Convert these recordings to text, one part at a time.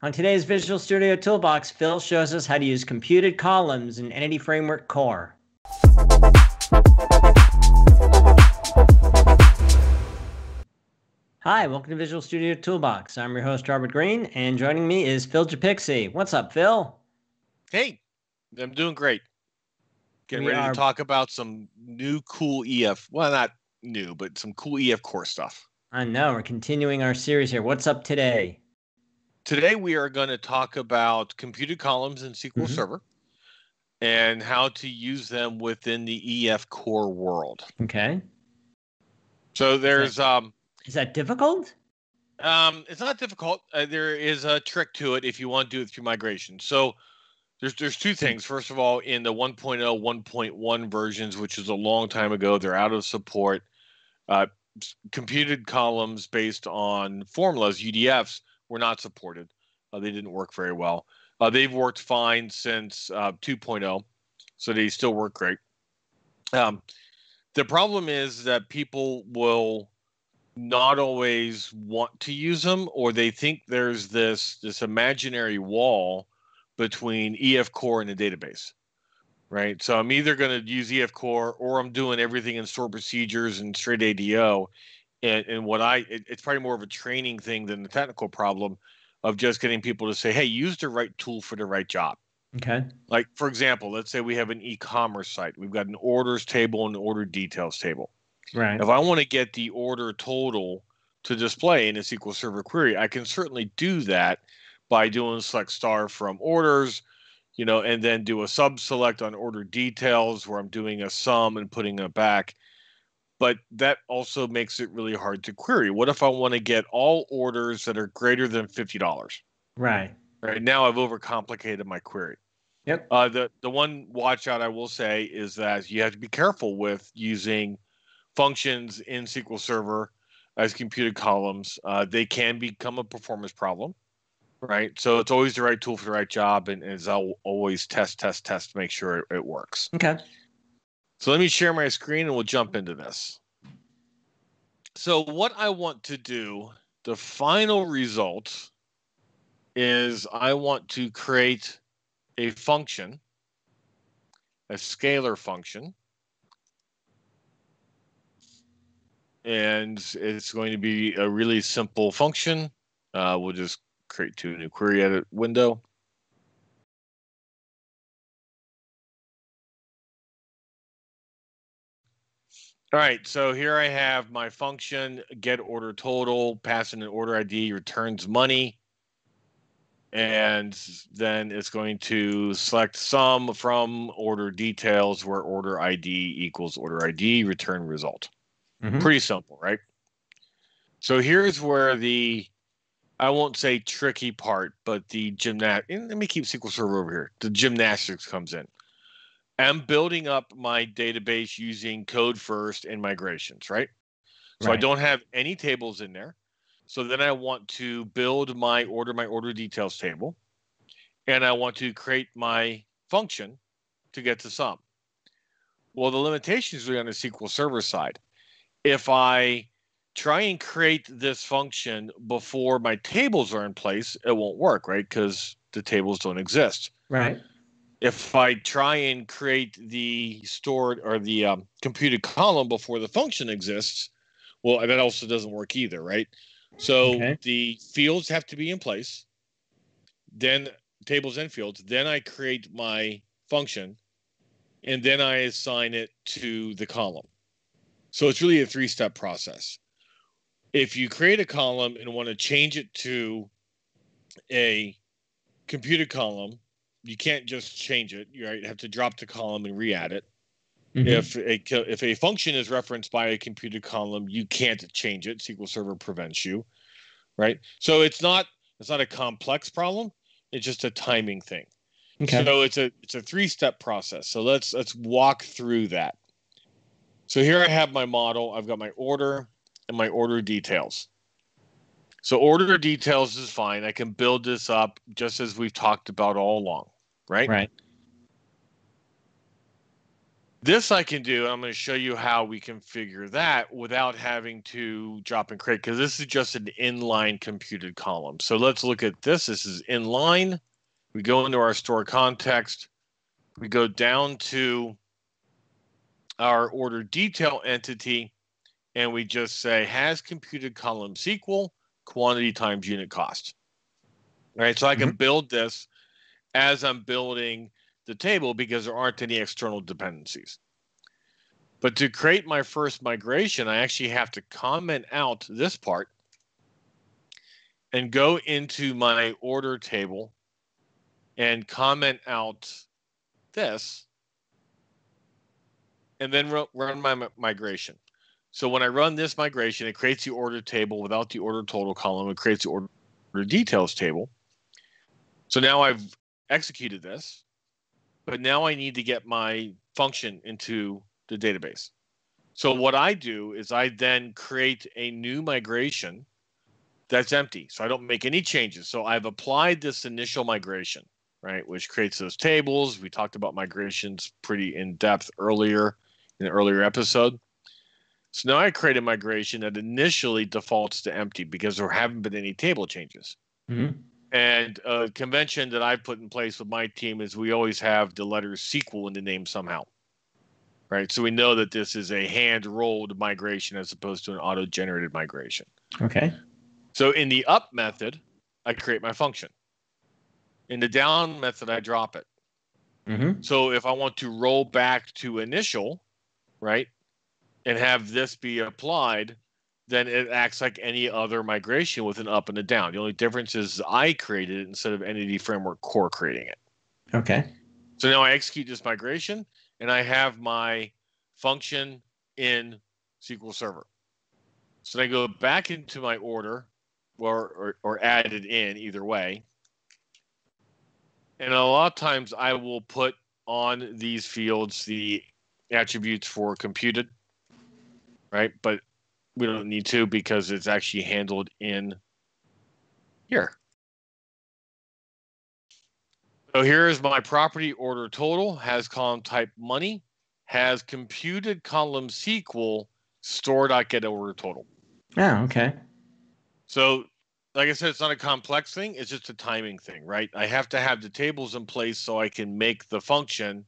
On today's Visual Studio Toolbox, Phil shows us how to use computed columns in Entity Framework Core. Hi, welcome to Visual Studio Toolbox. I'm your host, Robert Green, and joining me is Phil Japikse. What's up, Phil? Hey, I'm doing great. Getting We ready are- to talk about some new cool EF. Well, not new, but some cool EF core stuff. I know, we're continuing our series here. What's up today? Today we are going to talk about computed columns in SQL Mhm. Server and how to use them within the EF core world. Okay. So there's um Is that difficult? um it's not difficult. Uh, there is a trick to it if you want to do it through migration. So there's there's two things. First of all, in the 1.0 1.1 versions, which is a long time ago, they're out of support. Uh, computed columns based on formulas, UDFs, were not supported. Uh, they didn't work very well. Uh, they've worked fine since uh, 2.0, so they still work great. Um, the problem is that people will not always want to use them, or they think there's this this imaginary wall between EF Core and the database, right? So I'm either going to use EF Core or I'm doing everything in stored procedures and straight ADO. And, and what I, it, it's probably more of a training thing than the technical problem of just getting people to say, hey, use the right tool for the right job. Okay. Like, for example, let's say we have an e commerce site, we've got an orders table and an order details table. Right. If I want to get the order total to display in a SQL Server query, I can certainly do that by doing select star from orders, you know, and then do a sub select on order details where I'm doing a sum and putting it back. But that also makes it really hard to query. What if I want to get all orders that are greater than $50? Right. Right now, I've overcomplicated my query. Yep. Uh, the the one watch out I will say is that you have to be careful with using functions in SQL Server as computed columns. Uh, they can become a performance problem, right? So it's always the right tool for the right job, and is I'll always test, test, test to make sure it, it works. Okay. So let me share my screen and we'll jump into this. So what I want to do, the final result is I want to create a function, a scalar function. And it's going to be a really simple function. Uh, we'll just create two new query edit window. All right, so here I have my function get order total, pass in an order ID, returns money. And then it's going to select sum from order details where order ID equals order ID, return result. Mhm. Pretty simple, right? So here's where the, I won't say tricky part, but the gymnast, let me keep SQL Server over here. The gymnastics comes in. I'm building up my database using code first and migrations, right? So I don't have any tables in there. So then I want to build my order, my order details table, and I want to create my function to get to sum. Well, the limitations are on the SQL Server side. If I try and create this function before my tables are in place, it won't work, right? Because the tables don't exist Right. If I try and create the stored or the um, computed column before the function exists, well, that also doesn't work either, right? So Okay. the fields have to be in place, then tables and fields, then I create my function, and then I assign it to the column. So it's really a three step process. If you create a column and want to change it to a computed column, you can't just change it. You right, have to drop the column and re-add it. Mhm. If a if a function is referenced by a computed column, you can't change it. SQL Server prevents you, right? So it's not it's not a complex problem. It's just a timing thing. Okay. So it's a it's a three step process. So let's let's walk through that. So here I have my model. I've got my order and my order details. So order details is fine. I can build this up just as we've talked about all along, right? Right. This I can do. I'm going to show you how we configure that without having to drop and create because this is just an inline computed column. So let's look at this. This is inline. We go into our store context. We go down to our order detail entity and we just say has computed columns equal quantity times unit cost. All right, so I can mm-hmm. build this as I'm building the table because there aren't any external dependencies. But to create my first migration, I actually have to comment out this part and go into my order table and comment out this and then run my migration. So when I run this migration, it creates the order table without the order total column. It creates the order details table. So now I've executed this, but now I need to get my function into the database. So what I do is I then create a new migration that's empty. So I don't make any changes. So I've applied this initial migration, right, which creates those tables. We talked about migrations pretty in depth earlier in an earlier episode. So now I create a migration that initially defaults to empty because there haven't been any table changes. Mm-hmm. And a convention that I've put in place with my team is we always have the letters SQL in the name somehow. Right. So we know that this is a hand rolled migration as opposed to an auto generated migration. Okay. So in the up method, I create my function. In the down method, I drop it. Mm-hmm. So if I want to roll back to initial, right, and have this be applied, then it acts like any other migration with an up and a down. The only difference is I created it instead of Entity Framework Core creating it. Okay. So now I execute this migration and I have my function in SQL Server. So I go back into my order or, or, or add it in either way. And a lot of times I will put on these fields the attributes for computed, right? But we don't need to because it's actually handled in here. So here is my property order total, has column type money, has computed column SQL store.get order total. Oh, okay. So like I said, it's not a complex thing. It's just a timing thing, right? I have to have the tables in place so I can make the function.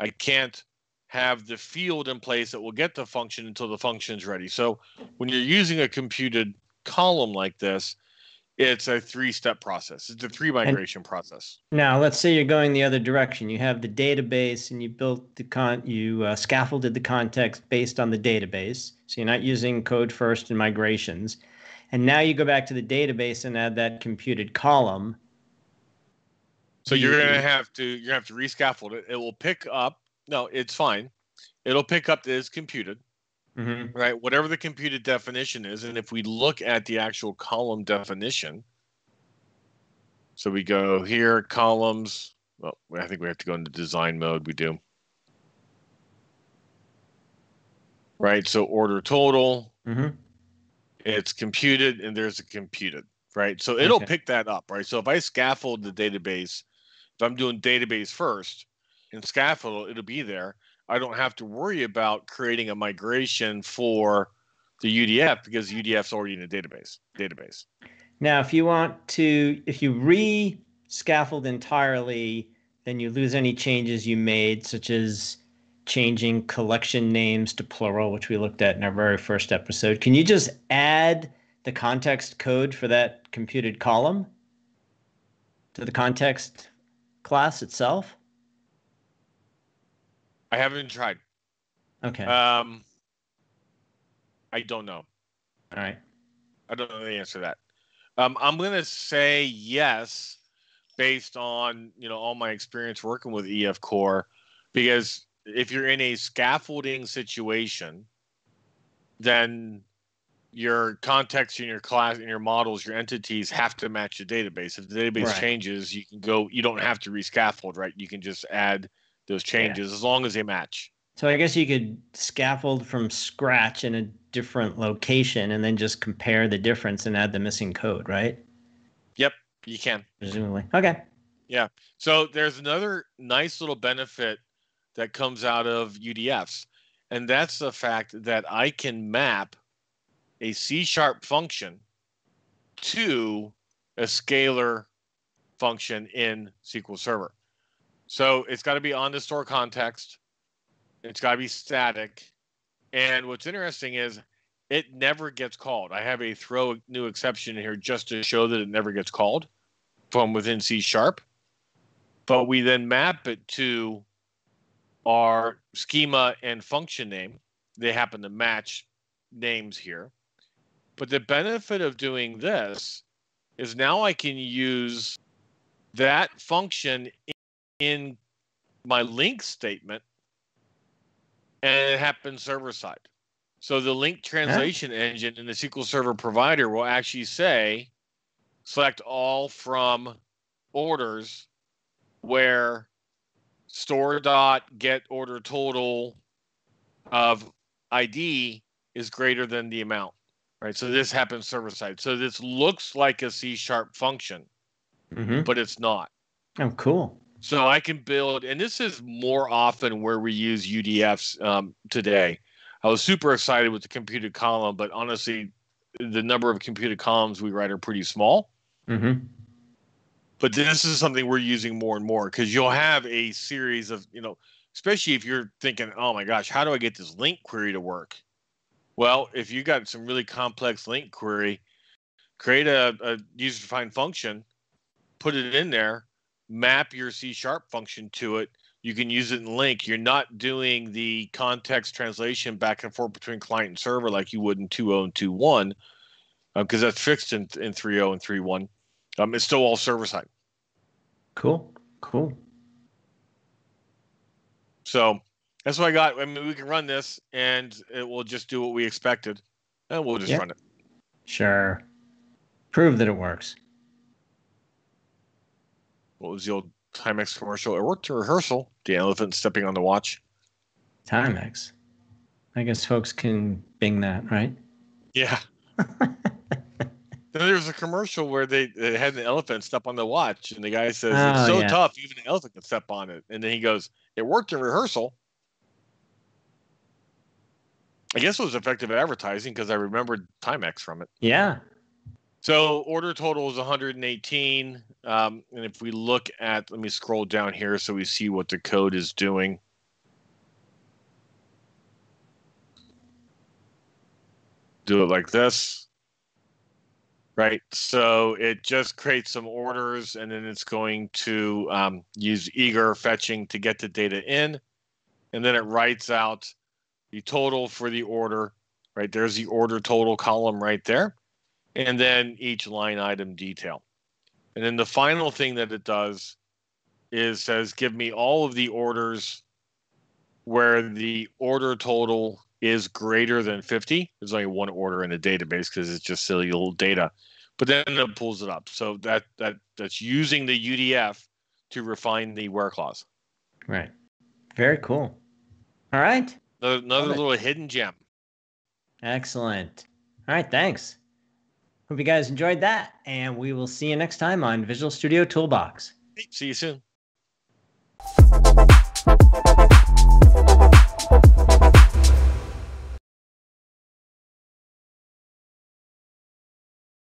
I can't have the field in place that will get the function until the function's ready. So when you're using a computed column like this, it's a three-step process. It's a three migration and process. Now, let's say you're going the other direction. You have the database, and you built the con, you uh, scaffolded the context based on the database. So you're not using code first in migrations, and now you go back to the database and add that computed column. So you're gonna have to you're gonna have to rescaffold it. It will pick up no, it's fine. It'll pick up as computed, mm-hmm. right? Whatever the computed definition is. And if we look at the actual column definition, so we go here, columns. Well, I think we have to go into design mode. We do. Right. So order total. Mm-hmm. It's computed and there's a computed. Right. So it'll okay. pick that up. Right. So if I scaffold the database, if I'm doing database first, in Scaffold, it'll be there. I don't have to worry about creating a migration for the UDF because UDF's already in a database. Database. Now, if you want to, if you re scaffold entirely, then you lose any changes you made, such as changing collection names to plural, which we looked at in our very first episode. Can you just add the context code for that computed column to the context class itself? I haven't tried. Okay. Um, I don't know. All right. I don't know the answer to that. Um, I'm gonna say yes, based on you know all my experience working with EF Core, because if you're in a scaffolding situation, then your context in your class and your models, your entities have to match the database. If the database right. changes, you can go. You don't have to rescaffold, right? You can just add those changes yeah. as long as they match. So I guess you could scaffold from scratch in a different location and then just compare the difference and add the missing code, right? Yep, you can. Presumably. Okay. Yeah. So there's another nice little benefit that comes out of UDFs. And that's the fact that I can map a C sharp function to a scalar function in SQL Server. So it's got to be on the store context. It's got to be static. And what's interesting is it never gets called. I have a throw new exception here just to show that it never gets called from within C sharp. But we then map it to our schema and function name. They happen to match names here. But the benefit of doing this is now I can use that function in my LINQ statement and it happens server side. So the LINQ translation yeah. engine in the SQL Server provider will actually say select all from orders where store dot get order total of ID is greater than the amount. Right. So this happens server side. So this looks like a C sharp function, mm-hmm. but it's not. Oh, cool. So I can build, and this is more often where we use UDFs um, today. I was super excited with the computed column, but honestly, the number of computed columns we write are pretty small. Mm-hmm. But this is something we're using more and more because you'll have a series of, you know, especially if you're thinking, oh my gosh, how do I get this LINQ query to work? Well, if you've got some really complex LINQ query, create a, a user defined function, put it in there, map your C sharp function to it. You can use it in LINQ. You're not doing the context translation back and forth between client and server like you would in 2.0 and 2.1 because uh, that's fixed in, in 3.0 and 3.1. Um, it's still all server side. Cool. Cool. So that's what I got. I mean, we can run this and it will just do what we expected and we'll just yep. run it. Sure. Prove that it works what was the old Timex commercial? It worked to rehearsal. The elephant stepping on the watch. Timex. I guess folks can bing that, right? Yeah. then there was a commercial where they, they, had an elephant step on the watch, and the guy says, oh, It's so yeah. tough, even an elephant can step on it. And then he goes, It worked in rehearsal. I guess it was effective advertising because I remembered Timex from it. Yeah. So order total is 118. Um, and if we look at, let me scroll down here so we see what the code is doing. Do it like this. Right. So it just creates some orders and then it's going to um, use eager fetching to get the data in. And then it writes out the total for the order. Right. There's the order total column right there. And then each line item detail. And then the final thing that it does is says, give me all of the orders where the order total is greater than 50. There's only one order in a database because it's just silly little data. But then it pulls it up. So that that that's using the UDF to refine the where clause. Right. Very cool. All right. Another, another little hidden gem. Excellent. All right. Thanks. Hope you guys enjoyed that, and we will see you next time on Visual Studio Toolbox. See you soon.